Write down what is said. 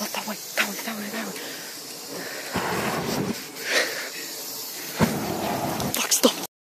Not that way. That way, that way, that way. Like, stop,